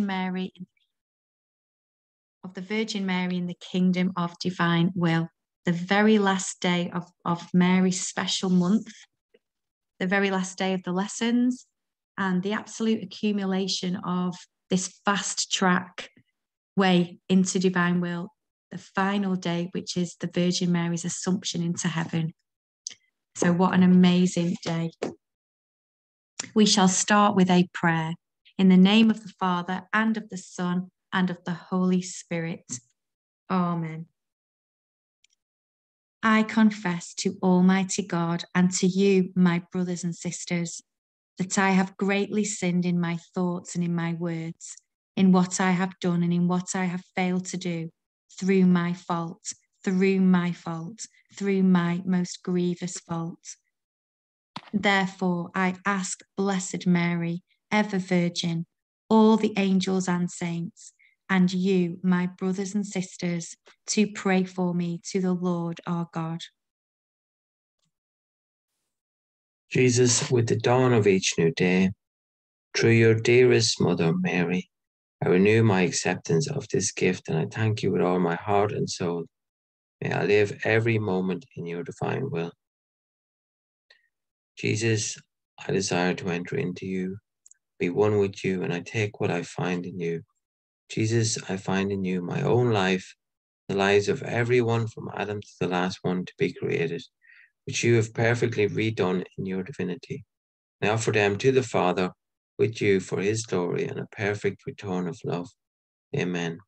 Mary of the Virgin Mary in the kingdom of divine will. The very last day of, of Mary's special month, the very last day of the lessons, and the absolute accumulation of this fast track way into divine will, the final day, which is the Virgin Mary's assumption into heaven. So, what an amazing day. We shall start with a prayer in the name of the Father and of the Son and of the Holy Spirit. Amen. I confess to Almighty God and to you, my brothers and sisters, that I have greatly sinned in my thoughts and in my words, in what I have done and in what I have failed to do, through my fault, through my fault, through my most grievous fault. Therefore, I ask Blessed Mary, ever Virgin, all the angels and saints, and you, my brothers and sisters, to pray for me to the Lord our God. Jesus, with the dawn of each new day, through your dearest Mother Mary, I renew my acceptance of this gift and I thank you with all my heart and soul. May I live every moment in your divine will. Jesus, I desire to enter into you, be one with you, and I take what I find in you Jesus, I find in you my own life, the lives of everyone from Adam to the last one to be created, which you have perfectly redone in your divinity. I offer them to the Father with you for his glory and a perfect return of love. Amen.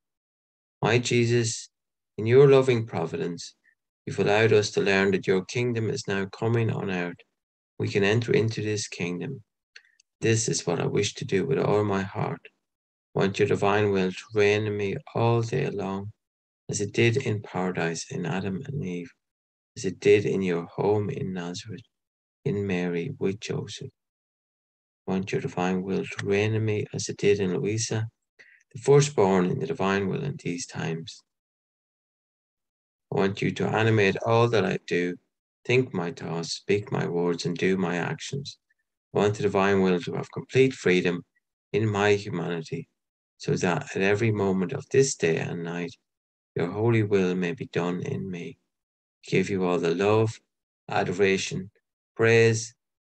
My Jesus, in your loving providence, you've allowed us to learn that your kingdom is now coming on earth. We can enter into this kingdom. This is what I wish to do with all my heart I want your divine will to reign in me all day long, as it did in paradise in Adam and Eve, as it did in your home in Nazareth, in Mary with Joseph. I want your divine will to reign in me as it did in Louisa, the firstborn in the divine will in these times. I want you to animate all that I do, think my thoughts, speak my words, and do my actions. Want the divine will to have complete freedom in my humanity so that at every moment of this day and night, your holy will may be done in me. Give you all the love, adoration, praise,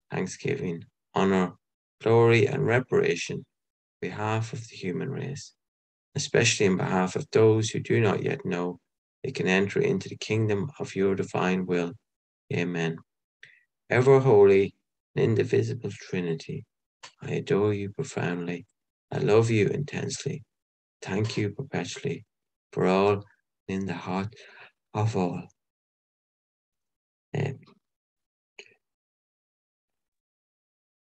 thanksgiving, honor, glory, and reparation on behalf of the human race, especially in behalf of those who do not yet know they can enter into the kingdom of your divine will. Amen. Ever holy and indivisible Trinity, I adore you profoundly I love you intensely. Thank you perpetually for all in the heart of all. Amen.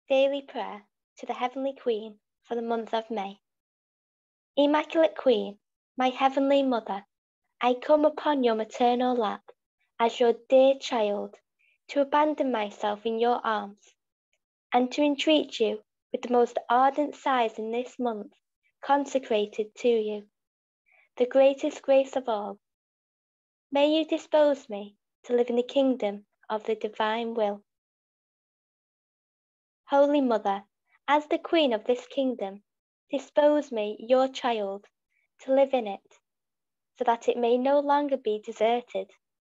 Daily prayer to the Heavenly Queen for the month of May. Immaculate Queen, my Heavenly Mother, I come upon your maternal lap as your dear child to abandon myself in your arms and to entreat you with the most ardent sighs in this month consecrated to you, the greatest grace of all. May you dispose me to live in the kingdom of the divine will. Holy Mother, as the Queen of this kingdom, dispose me, your child, to live in it, so that it may no longer be deserted,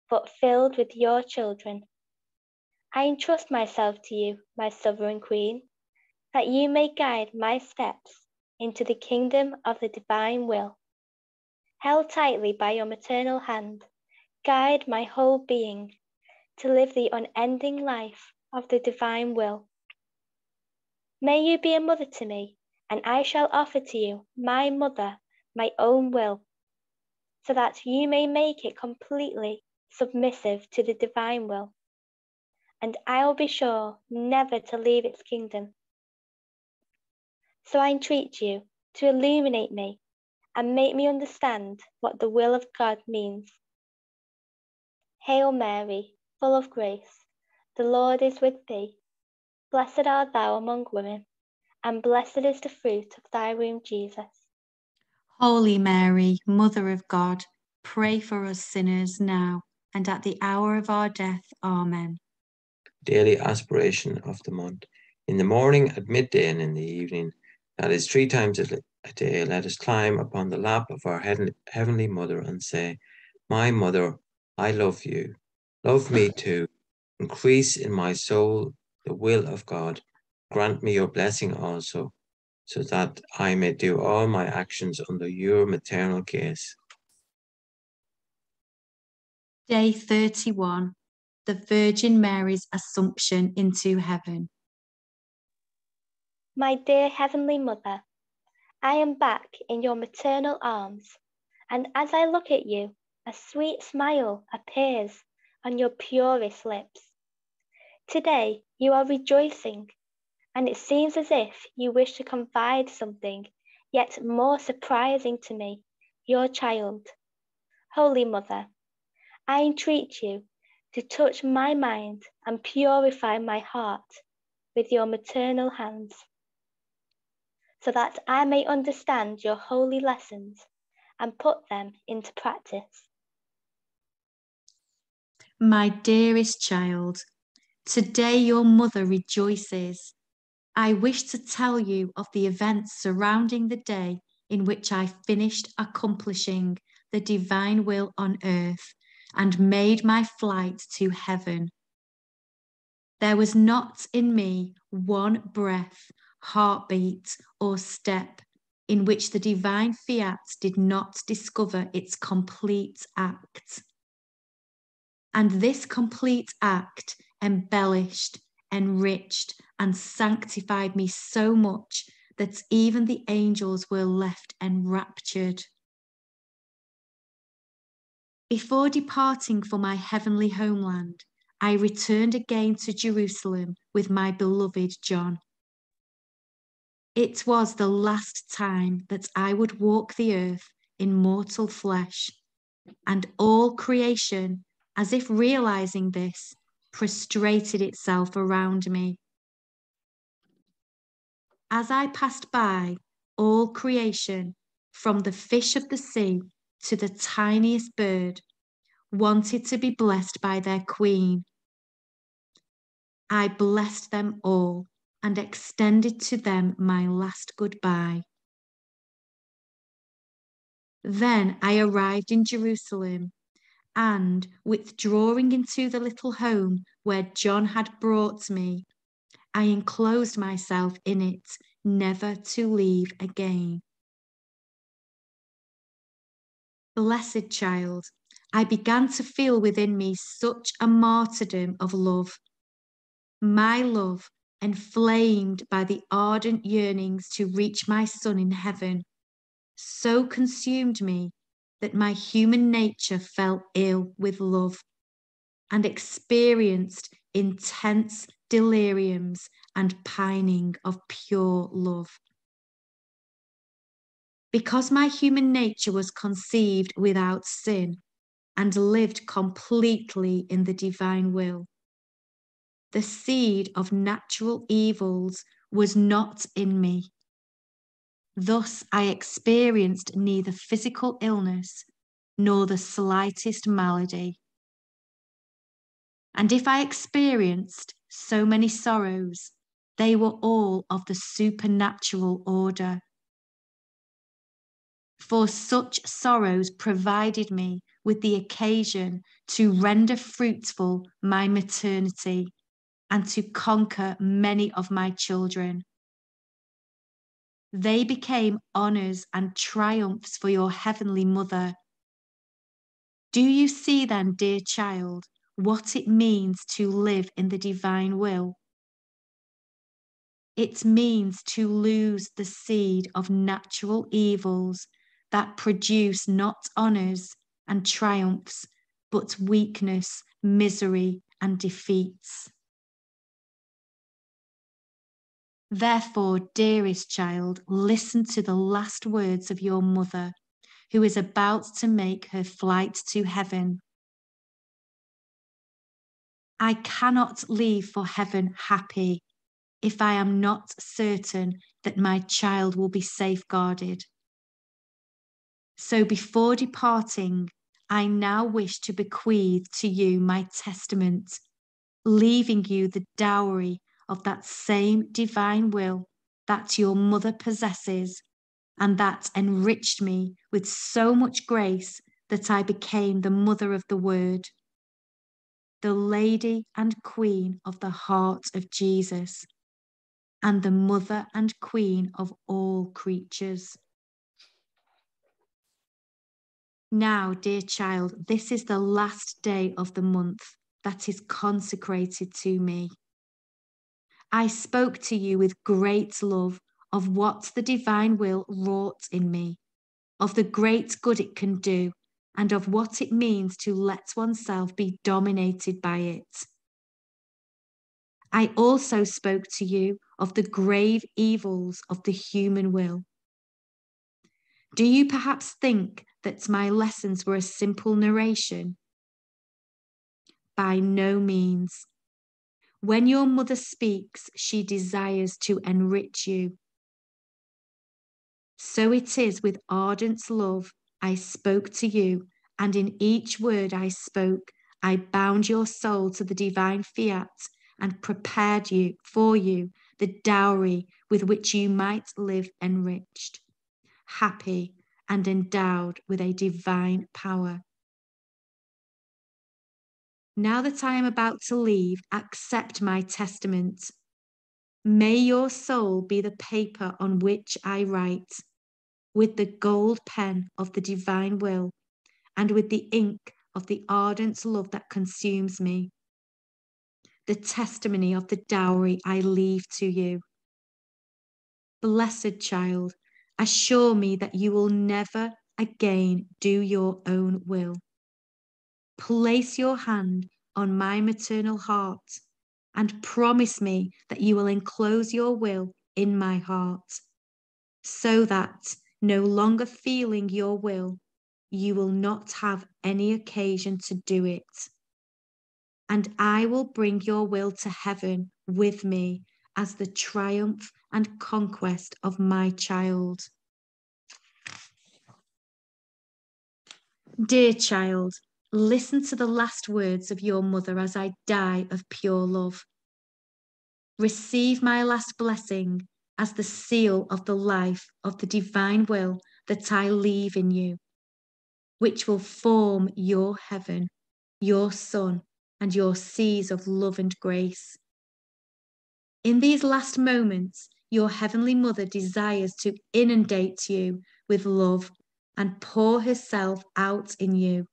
but filled with your children. I entrust myself to you, my sovereign Queen, that you may guide my steps into the kingdom of the divine will. Held tightly by your maternal hand, guide my whole being to live the unending life of the divine will. May you be a mother to me, and I shall offer to you, my mother, my own will, so that you may make it completely submissive to the divine will. And I will be sure never to leave its kingdom so I entreat you to illuminate me and make me understand what the will of God means. Hail Mary, full of grace, the Lord is with thee. Blessed art thou among women, and blessed is the fruit of thy womb, Jesus. Holy Mary, Mother of God, pray for us sinners now and at the hour of our death. Amen. Daily aspiration of the month. In the morning, at midday, and in the evening That is three times a day. Let us climb upon the lap of our heavenly mother and say, My mother, I love you. Love me too. Increase in my soul the will of God. Grant me your blessing also, so that I may do all my actions under your maternal gaze. Day 31 The Virgin Mary's Assumption into Heaven. My dear Heavenly Mother, I am back in your maternal arms, and as I look at you, a sweet smile appears on your purest lips. Today you are rejoicing, and it seems as if you wish to confide something yet more surprising to me, your child. Holy Mother, I entreat you to touch my mind and purify my heart with your maternal hands, so that I may understand your holy lessons and put them into practice. My dearest child, today your mother rejoices. I wish to tell you of the events surrounding the day in which I finished accomplishing the divine will on earth and made my flight to heaven. There was not in me one breath, heartbeat, or step in which the divine fiat did not discover its complete act. And this complete act embellished, enriched, and sanctified me so much that even the angels were left enraptured. Before departing for my heavenly homeland, I returned again to Jerusalem with my beloved John. It was the last time that I would walk the earth in mortal flesh, and all creation, as if realizing this, prostrated itself around me. As I passed by, all creation, from the fish of the sea to the tiniest bird, wanted to be blessed by their queen. I blessed them all and extended to them my last goodbye. Then I arrived in Jerusalem and, withdrawing into the little home where John had brought me, I enclosed myself in it, never to leave again. Blessed child, I began to feel within me such a martyrdom of love. My love, inflamed by the ardent yearnings to reach my son in heaven, so consumed me that my human nature fell ill with love and experienced intense deliriums and pining of pure love. Because my human nature was conceived without sin and lived completely in the divine will, the seed of natural evils was not in me. Thus, I experienced neither physical illness nor the slightest malady. And if I experienced so many sorrows, they were all of the supernatural order for such sorrows provided me with the occasion to render fruitful my maternity and to conquer many of my children. They became honours and triumphs for your heavenly mother. Do you see then, dear child, what it means to live in the divine will? It means to lose the seed of natural evils that produce not honours and triumphs, but weakness, misery, and defeats. Therefore, dearest child, listen to the last words of your mother, who is about to make her flight to heaven. I cannot leave for heaven happy if I am not certain that my child will be safeguarded. So before departing, I now wish to bequeath to you my testament, leaving you the dowry of that same divine will that your mother possesses, and that enriched me with so much grace that I became the mother of the Word, the lady and queen of the heart of Jesus, and the mother and queen of all creatures. Now, dear child, this is the last day of the month that is consecrated to me. I spoke to you with great love of what the divine will wrought in me, of the great good it can do, and of what it means to let oneself be dominated by it. I also spoke to you of the grave evils of the human will. Do you perhaps think that my lessons were a simple narration? By no means. When your mother speaks, she desires to enrich you. So it is with ardent love I spoke to you, and in each word I spoke, I bound your soul to the divine fiat and prepared you for you the dowry with which you might live enriched, happy, and endowed with a divine power. Now that I am about to leave, accept my testament. May your soul be the paper on which I write, with the gold pen of the divine will, and with the ink of the ardent love that consumes me. The testimony of the dowry I leave to you. Blessed child, assure me that you will never again do your own will place your hand on my maternal heart and promise me that you will enclose your will in my heart, so that no longer feeling your will, you will not have any occasion to do it. And I will bring your will to heaven with me as the triumph and conquest of my child. Dear child, Listen to the last words of your mother as I die of pure love. Receive my last blessing as the seal of the life of the divine will that I leave in you, which will form your heaven, your sun, and your seas of love and grace. In these last moments, your heavenly mother desires to inundate you with love and pour herself out in you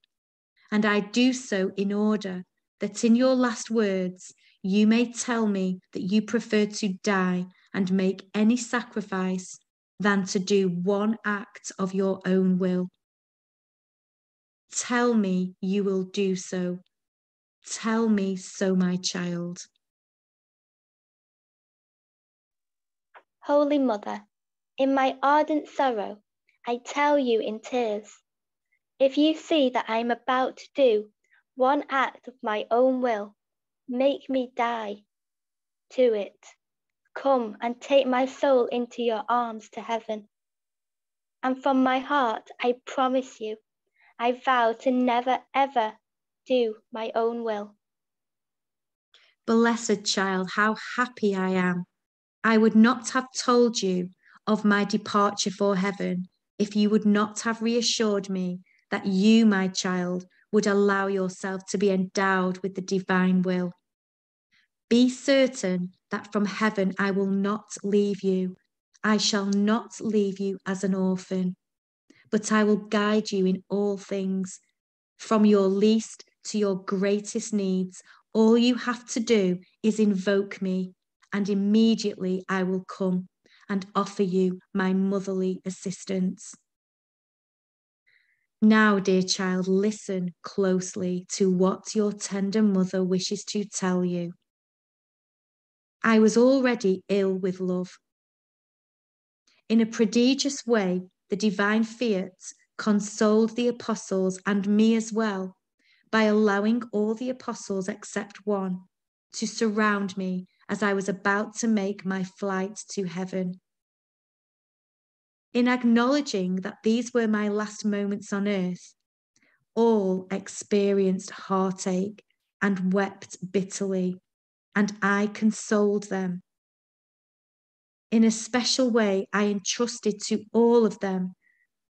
and I do so in order that in your last words you may tell me that you prefer to die and make any sacrifice than to do one act of your own will. Tell me you will do so. Tell me so, my child. Holy Mother, in my ardent sorrow, I tell you in tears if you see that I am about to do one act of my own will, make me die to it. Come and take my soul into your arms to heaven. And from my heart, I promise you, I vow to never ever do my own will. Blessed child, how happy I am. I would not have told you of my departure for heaven if you would not have reassured me that you, my child, would allow yourself to be endowed with the divine will. Be certain that from heaven I will not leave you. I shall not leave you as an orphan, but I will guide you in all things. From your least to your greatest needs, all you have to do is invoke me, and immediately I will come and offer you my motherly assistance. Now, dear child, listen closely to what your tender mother wishes to tell you. I was already ill with love. In a prodigious way, the divine fiat consoled the apostles and me as well by allowing all the apostles except one to surround me as I was about to make my flight to heaven. In acknowledging that these were my last moments on earth, all experienced heartache and wept bitterly, and I consoled them. In a special way, I entrusted to all of them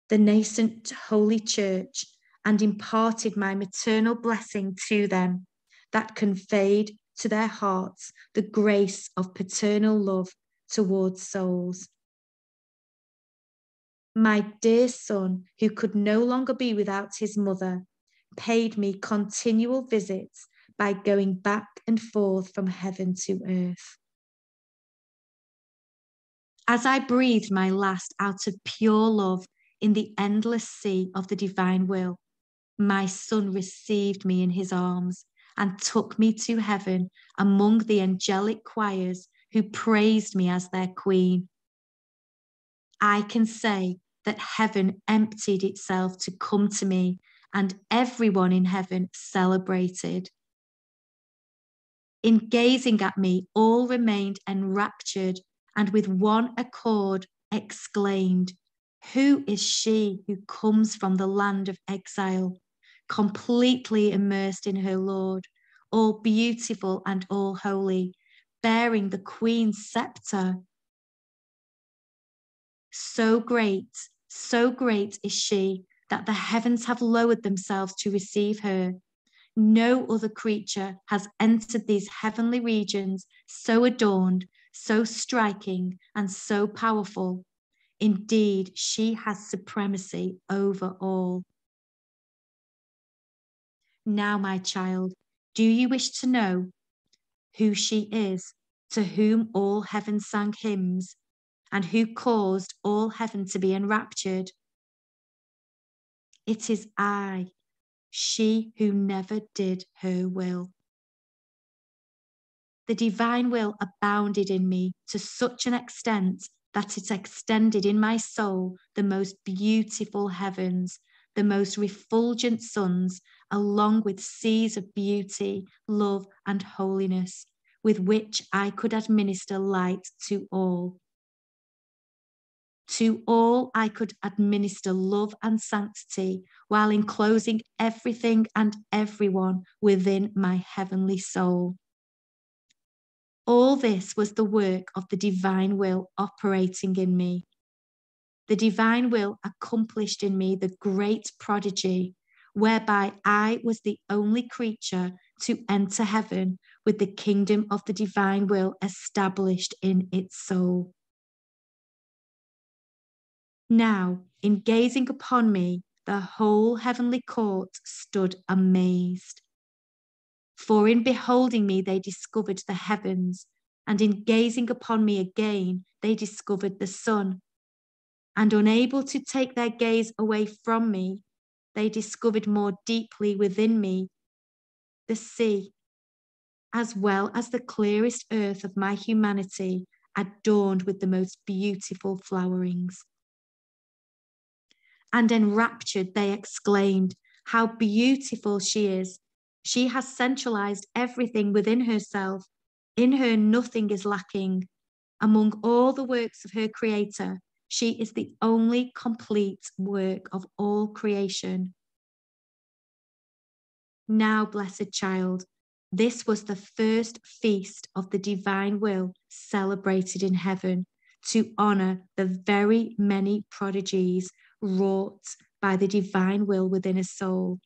the nascent Holy Church and imparted my maternal blessing to them that conveyed to their hearts the grace of paternal love towards souls. My dear son, who could no longer be without his mother, paid me continual visits by going back and forth from heaven to earth. As I breathed my last out of pure love in the endless sea of the divine will, my son received me in his arms and took me to heaven among the angelic choirs who praised me as their queen. I can say that heaven emptied itself to come to me, and everyone in heaven celebrated. In gazing at me, all remained enraptured and with one accord exclaimed, Who is she who comes from the land of exile, completely immersed in her Lord, all beautiful and all holy, bearing the Queen's scepter? So great, so great is she that the heavens have lowered themselves to receive her. No other creature has entered these heavenly regions so adorned so striking and so powerful. Indeed, she has supremacy over all. Now, my child, do you wish to know who she is, to whom all heaven sang hymns, and who caused all heaven to be enraptured? It is I, she who never did her will the divine will abounded in me to such an extent that it extended in my soul the most beautiful heavens, the most refulgent suns, along with seas of beauty, love, and holiness, with which I could administer light to all. To all I could administer love and sanctity while enclosing everything and everyone within my heavenly soul. All this was the work of the divine will operating in me. The divine will accomplished in me the great prodigy whereby I was the only creature to enter heaven with the kingdom of the divine will established in its soul. Now, in gazing upon me, the whole heavenly court stood amazed. For in beholding me, they discovered the heavens, and in gazing upon me again, they discovered the sun. And unable to take their gaze away from me, they discovered more deeply within me the sea, as well as the clearest earth of my humanity, adorned with the most beautiful flowerings. And enraptured, they exclaimed, How beautiful she is! She has centralized everything within herself. In her, nothing is lacking. Among all the works of her Creator, she is the only complete work of all creation. Now, blessed child, this was the first feast of the divine will celebrated in heaven to honor the very many prodigies wrought by the divine will within a soul.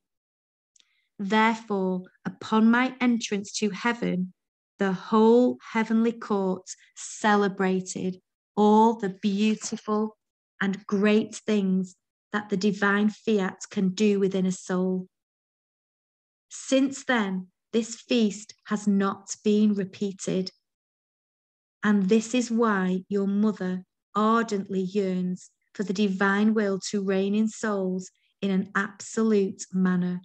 Therefore, upon my entrance to heaven, the whole heavenly court celebrated all the beautiful and great things that the divine fiat can do within a soul. Since then, this feast has not been repeated. And this is why your mother ardently yearns for the divine will to reign in souls in an absolute manner.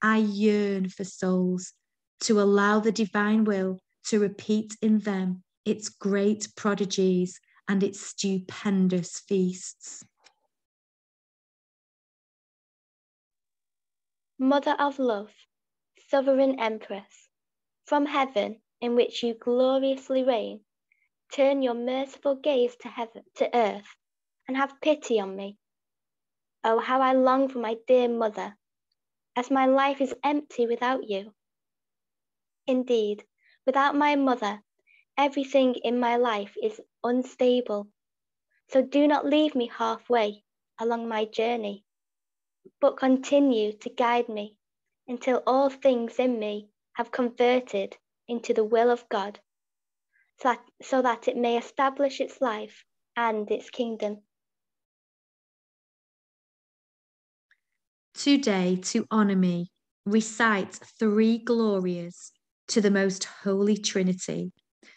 I yearn for souls to allow the divine will to repeat in them its great prodigies and its stupendous feasts. Mother of love, sovereign empress, from heaven in which you gloriously reign, turn your merciful gaze to heaven, to earth, and have pity on me. Oh, how I long for my dear mother, as my life is empty without you. Indeed, without my mother, Everything in my life is unstable. So do not leave me halfway along my journey, but continue to guide me until all things in me have converted into the will of God, so that, so that it may establish its life and its kingdom. Today, to honour me, recite three glorias to the most holy Trinity,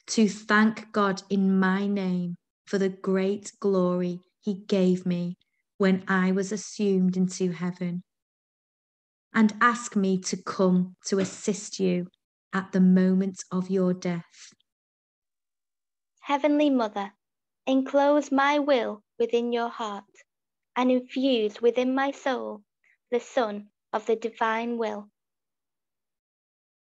to thank God in my name for the great glory he gave me when I was assumed into heaven, and ask me to come to assist you at the moment of your death. Heavenly Mother, enclose my will within your heart and infuse within my soul the Sun of the divine will.